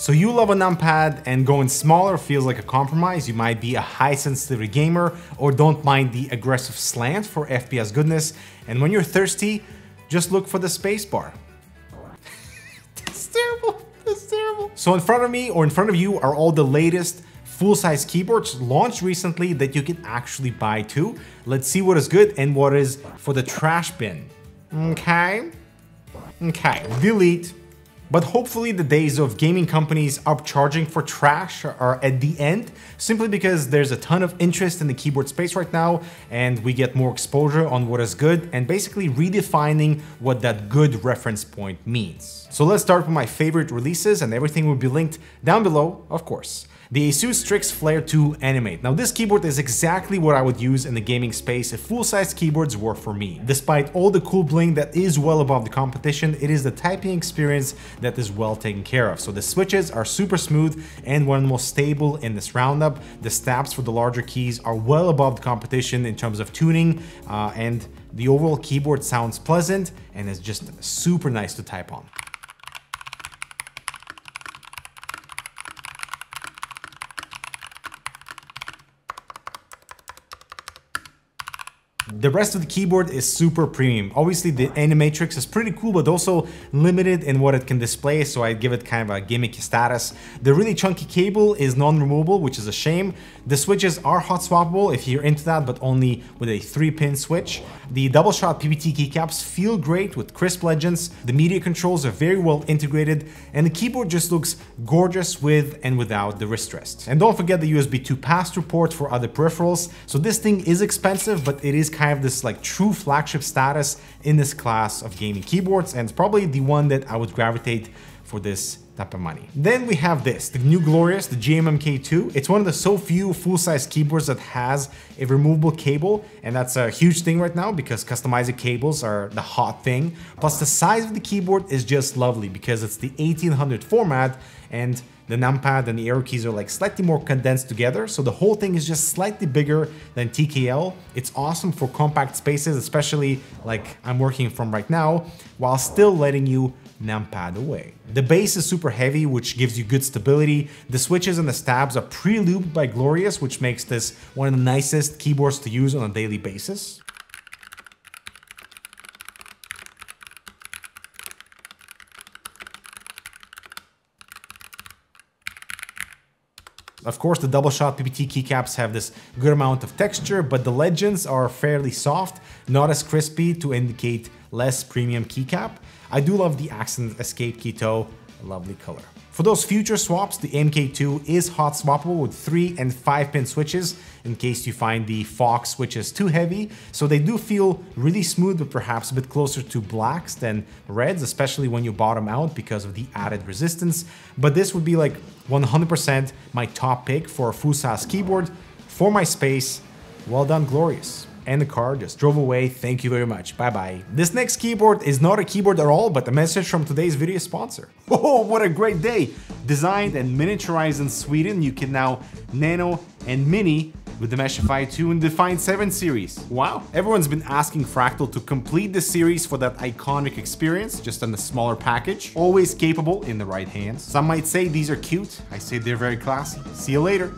So you love a numpad and going smaller feels like a compromise. You might be a high sensitivity gamer or don't mind the aggressive slant for FPS goodness. And when you're thirsty, just look for the spacebar. That's terrible. That's terrible. So in front of me or in front of you are all the latest full-size keyboards launched recently that you can actually buy too. Let's see what is good and what is for the trash bin. Okay. Okay, delete. But hopefully the days of gaming companies upcharging for trash are at the end, simply because there's a ton of interest in the keyboard space right now, and we get more exposure on what is good, and basically redefining what that good reference point means. So let's start with my favorite releases, and everything will be linked down below, of course the Asus Strix Flare 2 Animate. Now this keyboard is exactly what I would use in the gaming space if full-size keyboards were for me. Despite all the cool bling that is well above the competition, it is the typing experience that is well taken care of. So the switches are super smooth and one of the most stable in this roundup. The stabs for the larger keys are well above the competition in terms of tuning uh, and the overall keyboard sounds pleasant and is just super nice to type on. The rest of the keyboard is super premium. Obviously the AniMe Matrix is pretty cool, but also limited in what it can display, so I give it kind of a gimmicky status. The really chunky cable is non-removable, which is a shame. The switches are hot swappable if you're into that, but only with a three pin switch. The double shot PBT keycaps feel great with crisp legends. The media controls are very well integrated, and the keyboard just looks gorgeous with and without the wrist rest. And don't forget the USB 2 pass-through port for other peripherals. So this thing is expensive, but it is of this like true flagship status in this class of gaming keyboards and it's probably the one that I would gravitate for this of money. Then we have this, the new Glorious, the GMMK2. It's one of the so few full-size keyboards that has a removable cable, and that's a huge thing right now because customizing cables are the hot thing. Plus the size of the keyboard is just lovely because it's the 1800 format and the numpad and the arrow keys are like slightly more condensed together, so the whole thing is just slightly bigger than TKL. It's awesome for compact spaces, especially like I'm working from right now, while still letting you numpad away. The base is super heavy, which gives you good stability. The switches and the stabs are pre-lubed by Glorious, which makes this one of the nicest keyboards to use on a daily basis. Of course, the double shot PBT keycaps have this good amount of texture, but the legends are fairly soft, not as crispy to indicate less premium keycap. I do love the accent escape key toe, lovely color. For those future swaps, the MK2 is hot swappable with 3 and 5 pin switches in case you find the Fox switches too heavy. So they do feel really smooth but perhaps a bit closer to blacks than reds, especially when you bottom out because of the added resistance. But this would be like 100% my top pick for a full-size keyboard for my space. Well done, Glorious and the car just drove away. Thank you very much. Bye bye. This next keyboard is not a keyboard at all, but a message from today's video sponsor. Oh, what a great day! Designed and miniaturized in Sweden, you can now nano and mini with the Meshify 2 and Define 7 series. Wow. Everyone's been asking Fractal to complete the series for that iconic experience, just on a smaller package. Always capable in the right hands. Some might say these are cute. I say they're very classy. See you later.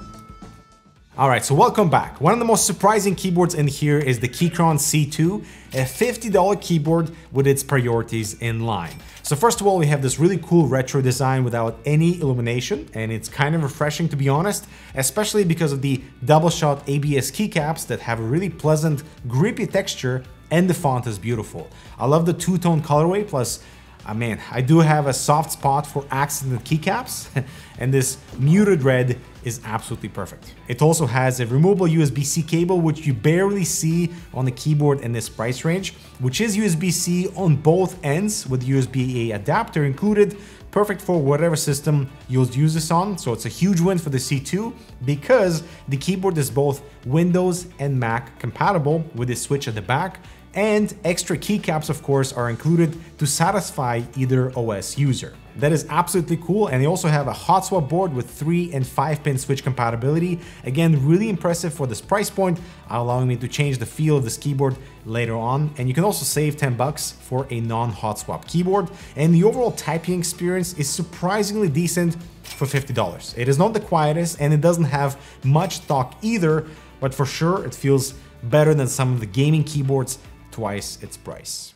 Alright, so welcome back. One of the most surprising keyboards in here is the Keychron C2, a $50 keyboard with its priorities in line. So first of all, we have this really cool retro design without any illumination, and it's kind of refreshing to be honest, especially because of the double shot ABS keycaps that have a really pleasant, grippy texture, and the font is beautiful. I love the two-tone colorway, plus I mean, I do have a soft spot for accented keycaps, and this muted red is absolutely perfect. It also has a removable USB-C cable, which you barely see on the keyboard in this price range, which is USB-C on both ends with USB-A adapter included, perfect for whatever system you'll use this on. So it's a huge win for the C2 because the keyboard is both Windows and Mac compatible with a switch at the back and extra keycaps of course are included to satisfy either OS user. That is absolutely cool and they also have a hot swap board with 3 and 5 pin switch compatibility. Again, really impressive for this price point, allowing me to change the feel of this keyboard later on. And you can also save 10 bucks for a non-hot swap keyboard. And the overall typing experience is surprisingly decent for $50. It is not the quietest and it doesn't have much thock either, but for sure it feels better than some of the gaming keyboards twice its price.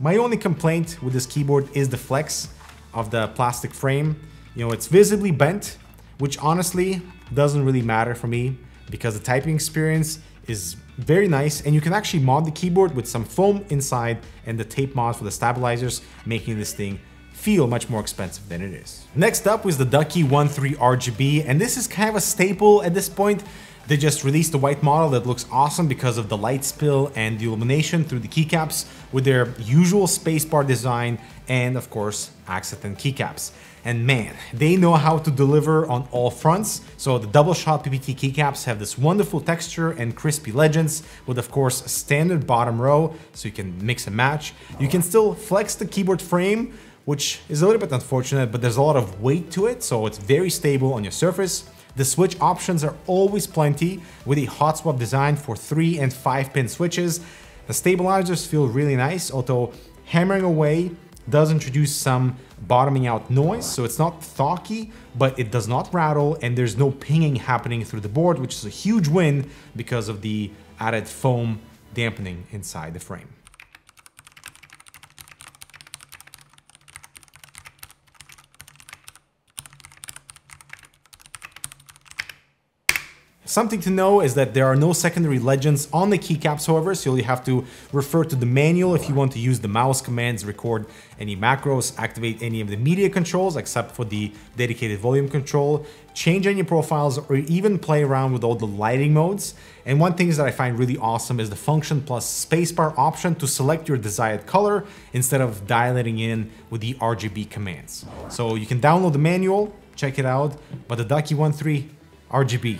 My only complaint with this keyboard is the flex of the plastic frame. You know, it's visibly bent, which honestly doesn't really matter for me because the typing experience is very nice and you can actually mod the keyboard with some foam inside and the tape mod for the stabilizers, making this thing feel much more expensive than it is. Next up was the Ducky One 3 RGB and this is kind of a staple at this point they just released a white model that looks awesome because of the light spill and the illumination through the keycaps with their usual spacebar design and of course Axiton keycaps. And man, they know how to deliver on all fronts. So the double shot PBT keycaps have this wonderful texture and crispy legends with of course a standard bottom row so you can mix and match. You can still flex the keyboard frame which is a little bit unfortunate, but there's a lot of weight to it, so it's very stable on your surface. The switch options are always plenty with a hot swap design for 3 and 5 pin switches. The stabilizers feel really nice, although hammering away does introduce some bottoming out noise, so it's not thocky, but it does not rattle and there's no pinging happening through the board, which is a huge win because of the added foam dampening inside the frame. Something to know is that there are no secondary legends on the keycaps however, so you'll have to refer to the manual if you want to use the mouse commands, record any macros, activate any of the media controls except for the dedicated volume control, change any profiles, or even play around with all the lighting modes. And one thing that I find really awesome is the function plus spacebar option to select your desired color instead of dialing in with the RGB commands. So you can download the manual, check it out, but the Ducky One 3 RGB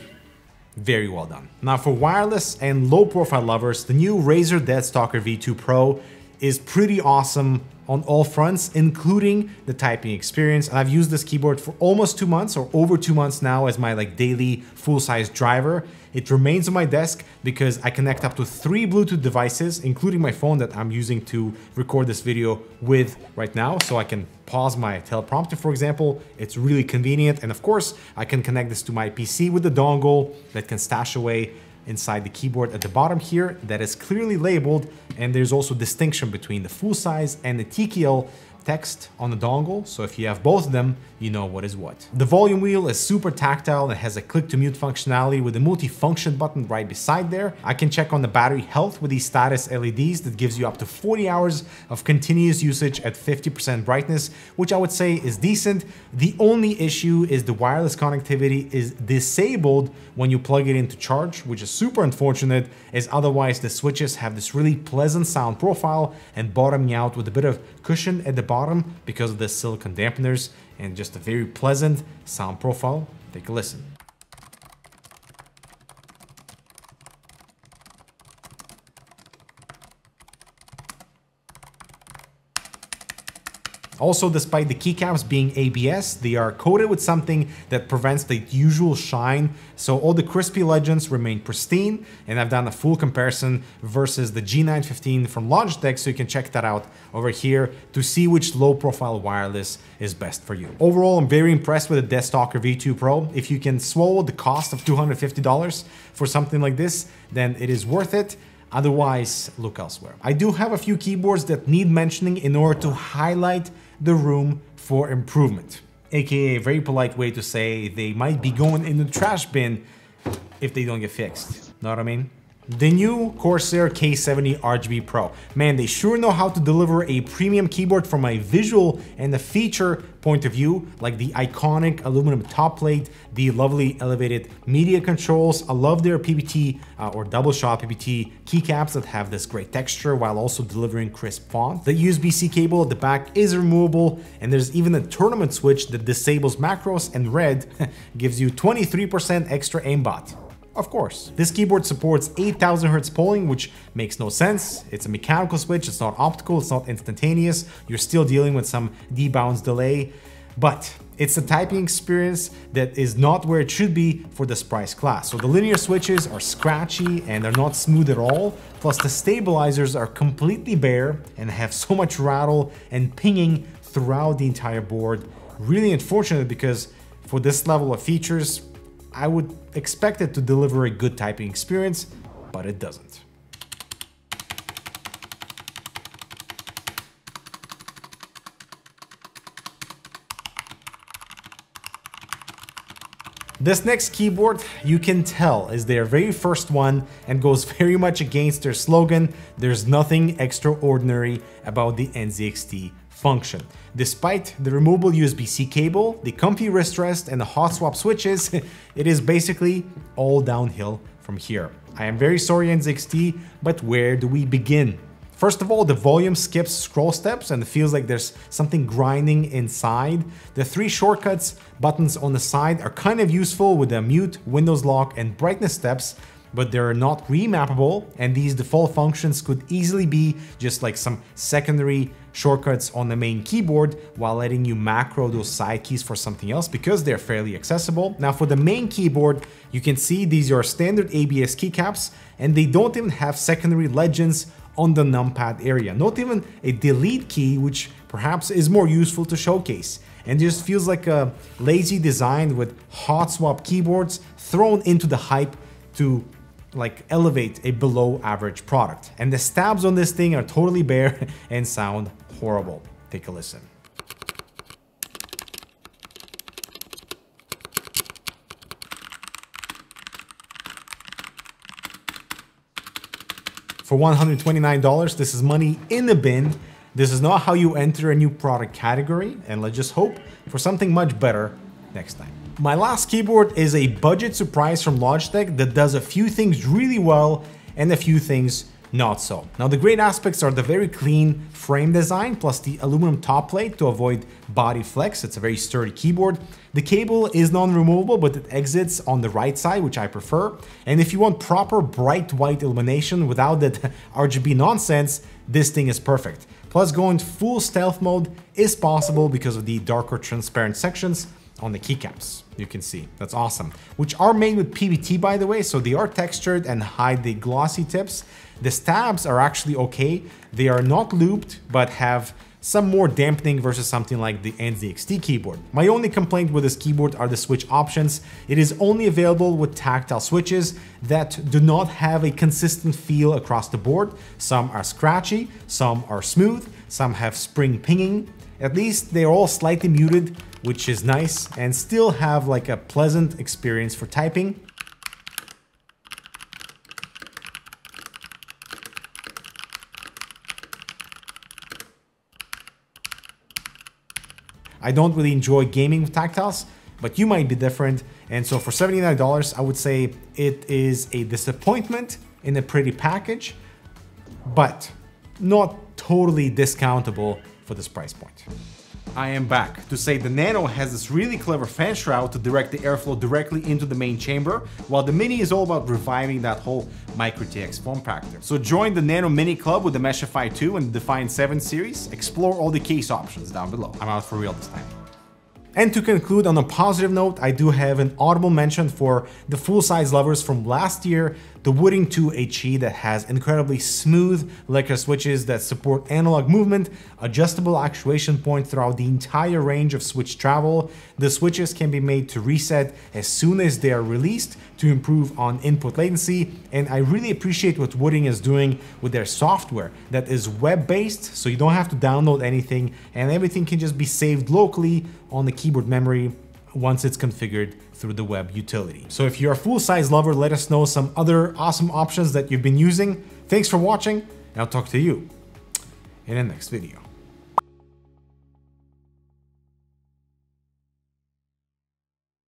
very well done. Now for wireless and low profile lovers, the new Razer Deathstalker V2 Pro is pretty awesome on all fronts, including the typing experience. And I've used this keyboard for almost two months or over two months now as my like daily full-size driver. It remains on my desk because I connect up to three Bluetooth devices, including my phone that I'm using to record this video with right now. So I can pause my teleprompter, for example. It's really convenient. And of course, I can connect this to my PC with the dongle that can stash away inside the keyboard at the bottom here that is clearly labeled and there's also distinction between the full size and the TKL text on the dongle, so if you have both of them, you know what is what. The volume wheel is super tactile and has a click to mute functionality with a multi-function button right beside there. I can check on the battery health with these status LEDs that gives you up to 40 hours of continuous usage at 50% brightness, which I would say is decent. The only issue is the wireless connectivity is disabled when you plug it into charge, which is super unfortunate as otherwise the switches have this really pleasant sound profile and bottoming out with a bit of cushion at the bottom because of the silicon dampeners and just a very pleasant sound profile. Take a listen. Also, despite the keycaps being ABS, they are coated with something that prevents the usual shine, so all the crispy legends remain pristine, and I've done a full comparison versus the G915 from Logitech, so you can check that out over here to see which low profile wireless is best for you. Overall, I'm very impressed with the Deathstalker V2 Pro. If you can swallow the cost of $250 for something like this, then it is worth it. Otherwise, look elsewhere. I do have a few keyboards that need mentioning in order to highlight the room for improvement. AKA a very polite way to say they might be going in the trash bin if they don't get fixed. Know what I mean? The new Corsair K70 RGB Pro. Man, they sure know how to deliver a premium keyboard from a visual and a feature point of view, like the iconic aluminum top plate, the lovely elevated media controls. I love their PBT uh, or double shot PBT keycaps that have this great texture while also delivering crisp font. The USB-C cable at the back is removable and there's even a tournament switch that disables macros and red gives you 23% extra aimbot. Of course. This keyboard supports 8000 Hz polling, which makes no sense. It's a mechanical switch, it's not optical, it's not instantaneous. You're still dealing with some debounce delay. But It's a typing experience that is not where it should be for this price class. So the linear switches are scratchy and they're not smooth at all. Plus the stabilizers are completely bare and have so much rattle and pinging throughout the entire board. Really unfortunate because for this level of features, I would expect it to deliver a good typing experience, but it doesn't. This next keyboard, you can tell, is their very first one and goes very much against their slogan, there's nothing extraordinary about the NZXT function. Despite the removable USB-C cable, the comfy wrist rest and the hot swap switches, it is basically all downhill from here. I am very sorry NZXT, but where do we begin? First of all, the volume skips scroll steps and it feels like there's something grinding inside. The three shortcuts buttons on the side are kind of useful with the mute, Windows lock, and brightness steps, but they're not remappable and these default functions could easily be just like some secondary shortcuts on the main keyboard while letting you macro those side keys for something else because they're fairly accessible. Now for the main keyboard, you can see these are standard ABS keycaps and they don't even have secondary legends on the numpad area. Not even a delete key, which perhaps is more useful to showcase. And just feels like a lazy design with hot swap keyboards thrown into the hype to like elevate a below average product. And the stabs on this thing are totally bare and sound horrible. Take a listen. For $129, this is money in the bin. This is not how you enter a new product category, and let's just hope for something much better next time. My last keyboard is a budget surprise from Logitech that does a few things really well and a few things not so. Now the great aspects are the very clean frame design plus the aluminum top plate to avoid body flex. It's a very sturdy keyboard. The cable is non-removable but it exits on the right side which I prefer. And if you want proper bright white illumination without that RGB nonsense, this thing is perfect. Plus going full stealth mode is possible because of the darker transparent sections on the keycaps. You can see, that's awesome. Which are made with PBT by the way, so they are textured and hide the glossy tips. The stabs are actually okay. They are not lubed, but have some more dampening versus something like the NZXT keyboard. My only complaint with this keyboard are the switch options. It is only available with tactile switches that do not have a consistent feel across the board. Some are scratchy, some are smooth, some have spring pinging. At least they're all slightly muted, which is nice, and still have like a pleasant experience for typing. I don't really enjoy gaming with tactiles, but you might be different. And so for $79, I would say it is a disappointment in a pretty package, but not totally discountable for this price point. I am back to say the Nano has this really clever fan shroud to direct the airflow directly into the main chamber, while the Mini is all about reviving that whole Micro ATX form factor. So join the Nano Mini Club with the Meshify 2 and the Define 7 series, explore all the case options down below. I'm out for real this time. And to conclude on a positive note, I do have an audible mention for the full-size lovers from last year, the Wooting 2 HE that has incredibly smooth Lekker switches that support analog movement, adjustable actuation point throughout the entire range of switch travel. The switches can be made to reset as soon as they are released to improve on input latency, and I really appreciate what Wooting is doing with their software that is web-based, so you don't have to download anything, and everything can just be saved locally on the keyboard memory once it's configured through the web utility. So if you're a full-size lover, let us know some other awesome options that you've been using. Thanks for watching, and I'll talk to you in the next video.